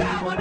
someone